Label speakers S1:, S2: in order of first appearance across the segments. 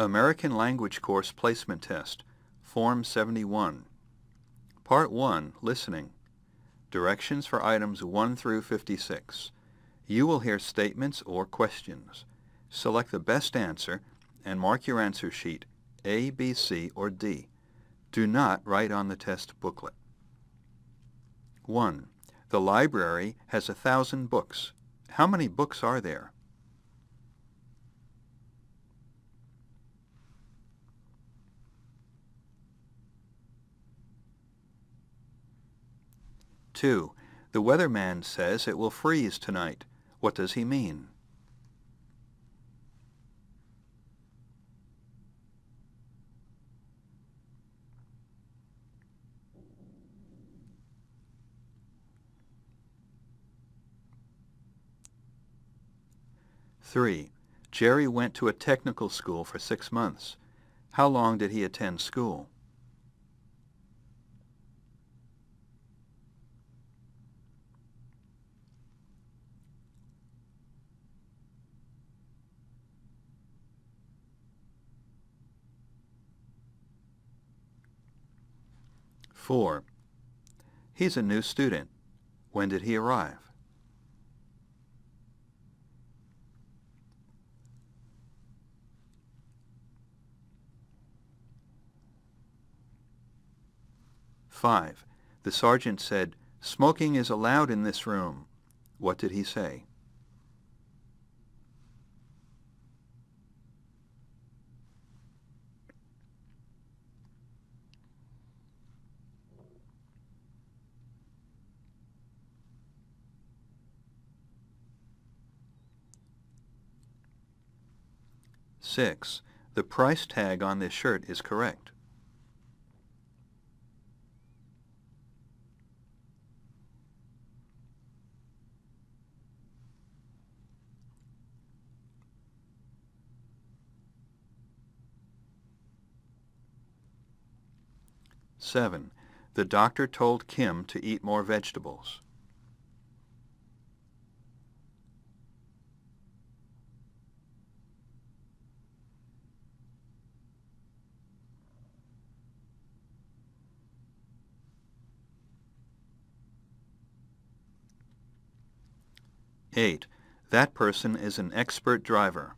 S1: American Language Course Placement Test, Form 71. Part 1, Listening. Directions for items 1 through 56. You will hear statements or questions. Select the best answer and mark your answer sheet A, B, C, or D. Do not write on the test booklet. 1. The library has a thousand books. How many books are there? Two, the weatherman says it will freeze tonight. What does he mean? Three, Jerry went to a technical school for six months. How long did he attend school? Four, he's a new student. When did he arrive? Five, the sergeant said, smoking is allowed in this room. What did he say? Six, the price tag on this shirt is correct. Seven, the doctor told Kim to eat more vegetables. Eight, that person is an expert driver.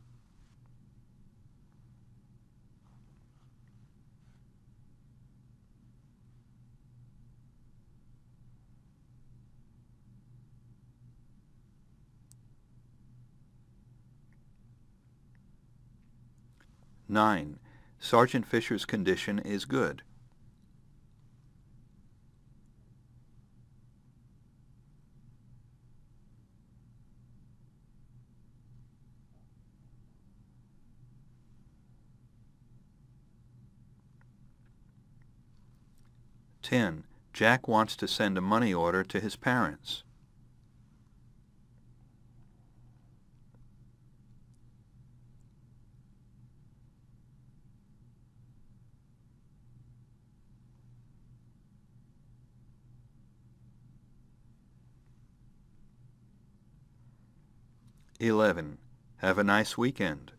S1: Nine, Sergeant Fisher's condition is good. Ten, Jack wants to send a money order to his parents. Eleven, have a nice weekend.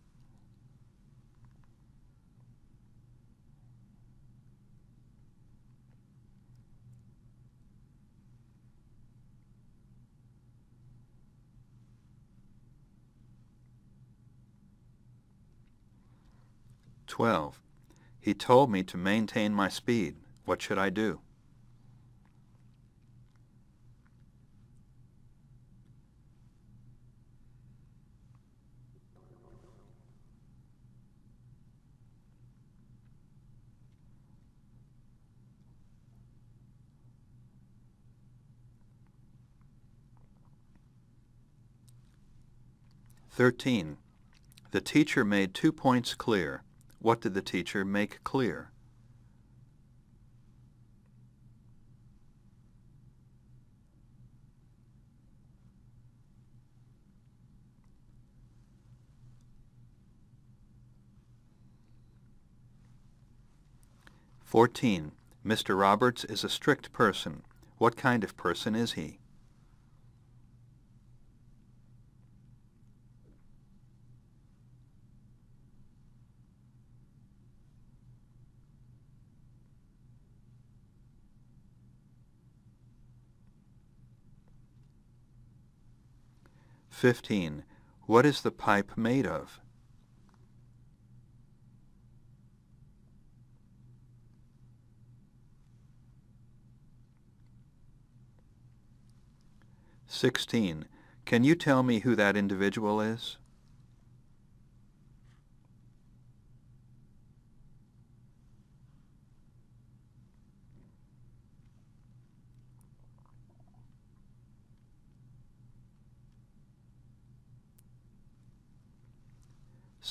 S1: Twelve, he told me to maintain my speed. What should I do? Thirteen, the teacher made two points clear. What did the teacher make clear? Fourteen, Mr. Roberts is a strict person. What kind of person is he? 15. What is the pipe made of? Sixteen. Can you tell me who that individual is?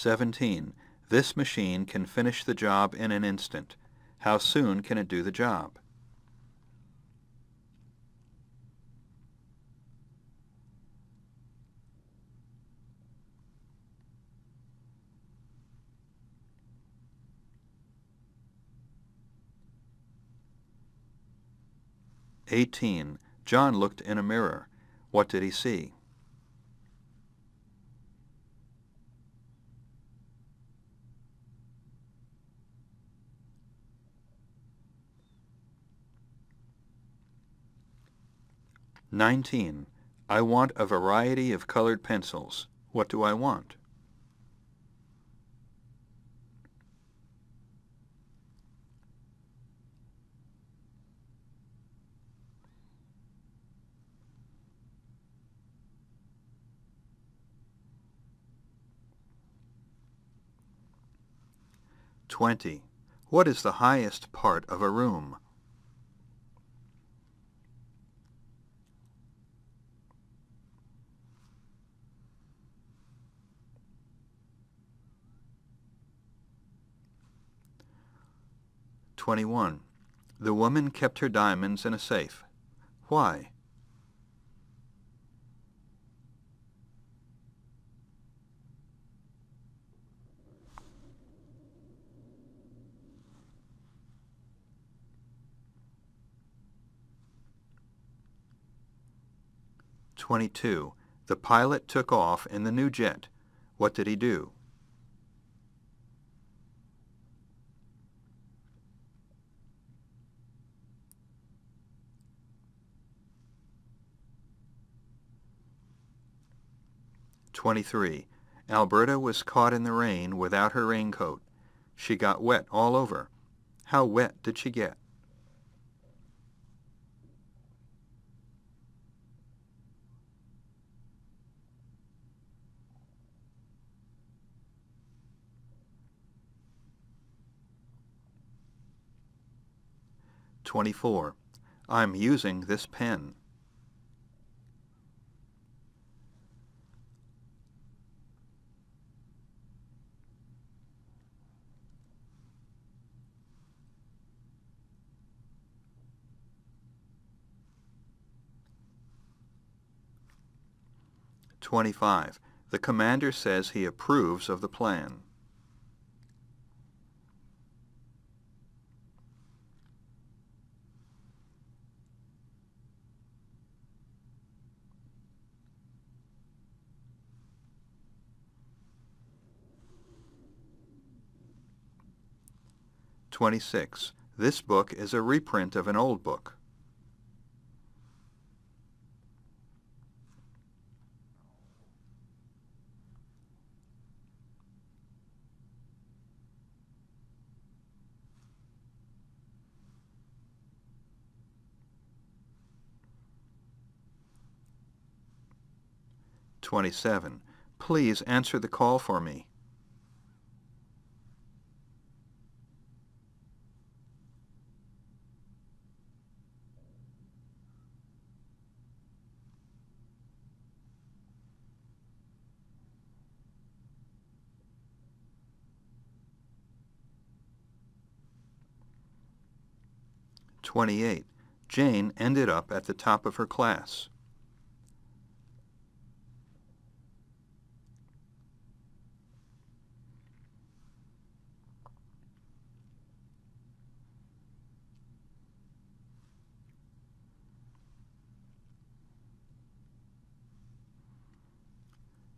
S1: Seventeen. This machine can finish the job in an instant. How soon can it do the job? Eighteen. John looked in a mirror. What did he see? Nineteen. I want a variety of colored pencils. What do I want? Twenty. What is the highest part of a room? Twenty-one. The woman kept her diamonds in a safe. Why? Twenty-two. The pilot took off in the new jet. What did he do? Twenty-three. Alberta was caught in the rain without her raincoat. She got wet all over. How wet did she get? Twenty-four. I'm using this pen. Twenty-five. The commander says he approves of the plan. Twenty-six. This book is a reprint of an old book. Twenty-seven. Please answer the call for me. Twenty-eight. Jane ended up at the top of her class.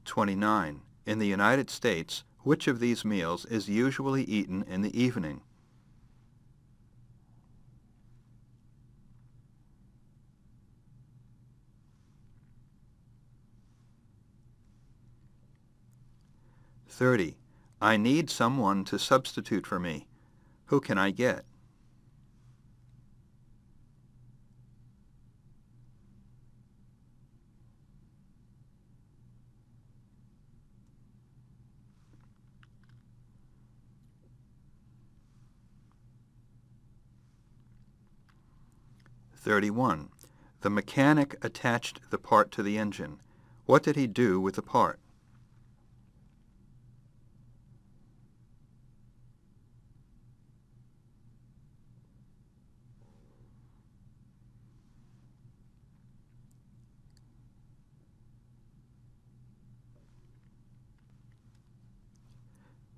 S1: 29. In the United States, which of these meals is usually eaten in the evening? Thirty. I need someone to substitute for me. Who can I get? Thirty-one. The mechanic attached the part to the engine. What did he do with the part?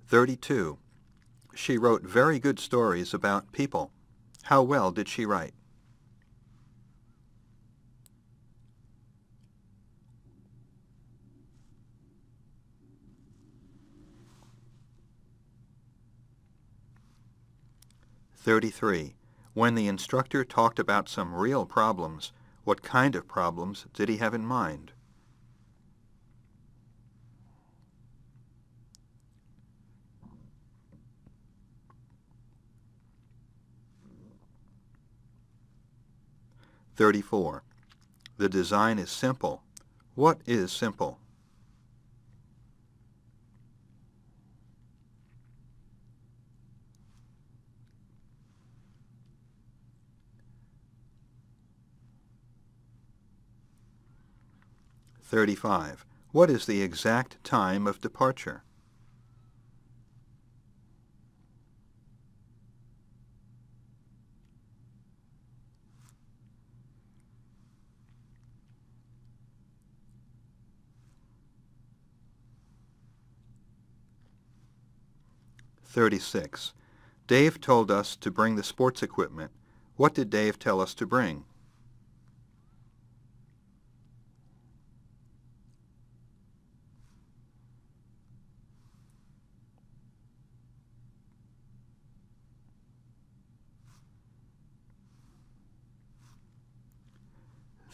S1: 32. She wrote very good stories about people. How well did she write? Thirty-three. When the instructor talked about some real problems, what kind of problems did he have in mind? 34. The design is simple. What is simple? Thirty-five. What is the exact time of departure? 36. Dave told us to bring the sports equipment. What did Dave tell us to bring?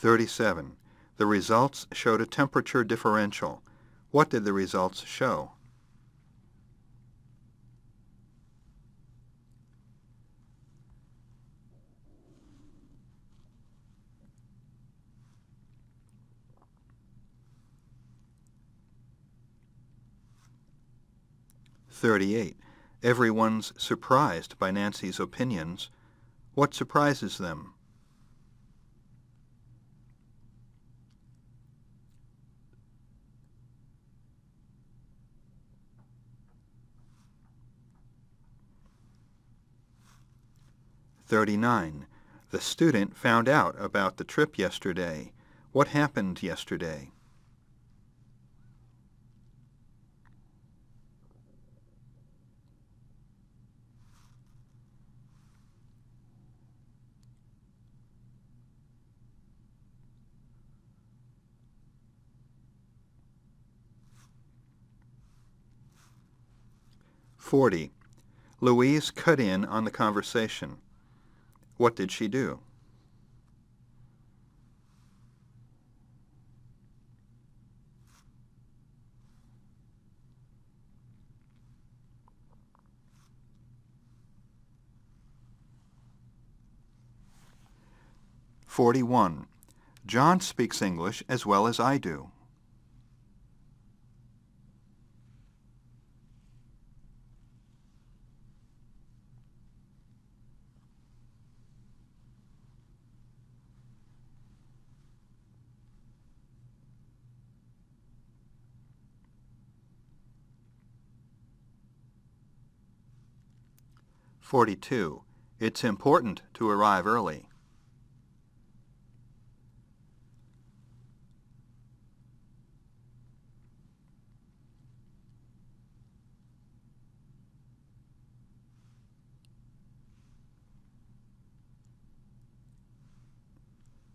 S1: Thirty-seven. The results showed a temperature differential. What did the results show? 38. Everyone's surprised by Nancy's opinions. What surprises them? Thirty-nine. The student found out about the trip yesterday. What happened yesterday? 40. Louise cut in on the conversation. What did she do? Forty-one. John speaks English as well as I do. 42. It's important to arrive early.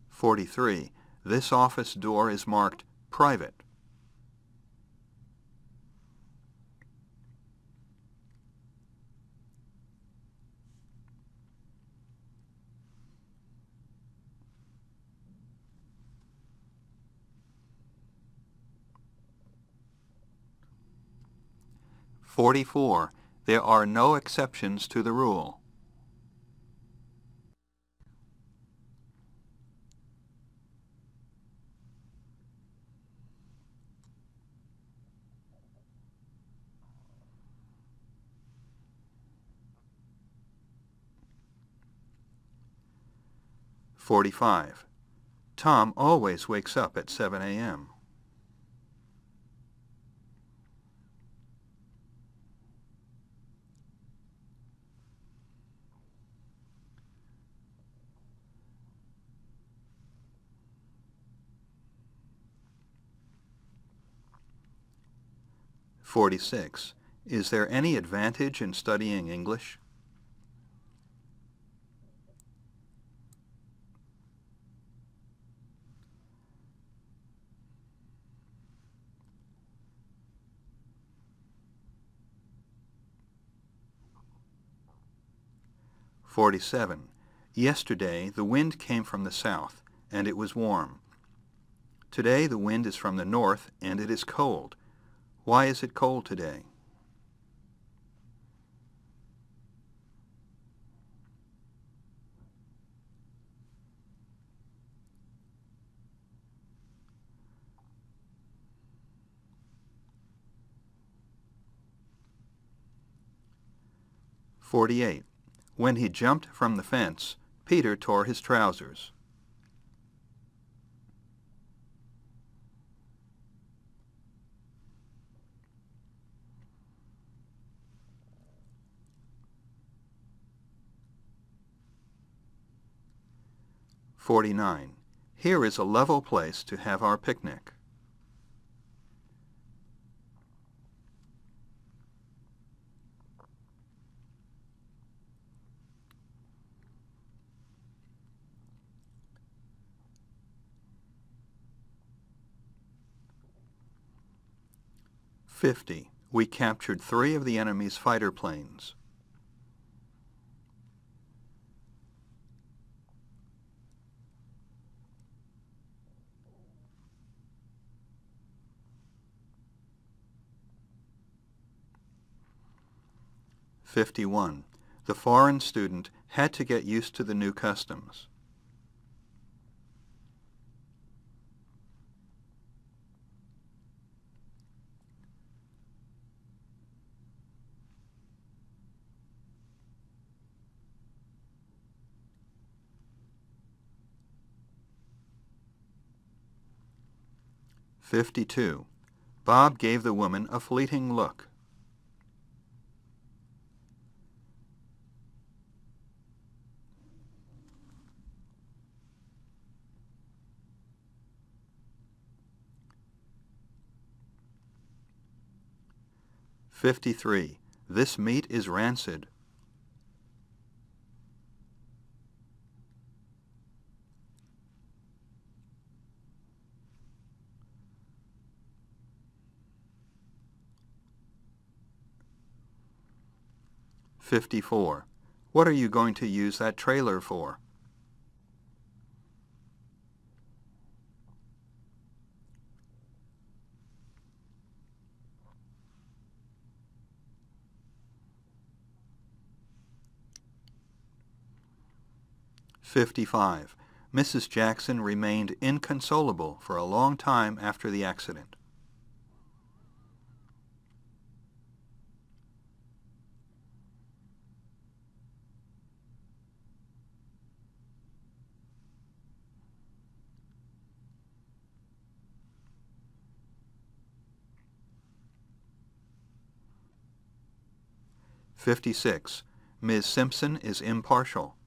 S1: Forty-three. This office door is marked private. 44. There are no exceptions to the rule. Forty-five. Tom always wakes up at 7 a.m. 46. Is there any advantage in studying English? Forty-seven. Yesterday the wind came from the south, and it was warm. Today the wind is from the north, and it is cold. Why is it cold today? Forty-eight. When he jumped from the fence, Peter tore his trousers. 49. Here is a level place to have our picnic. Fifty. We captured three of the enemy's fighter planes. 51. The foreign student had to get used to the new customs. Fifty-two. Bob gave the woman a fleeting look. 53. This meat is rancid. Fifty-four. What are you going to use that trailer for? 55. Mrs. Jackson remained inconsolable for a long time after the accident. Fifty-six. Ms. Simpson is impartial.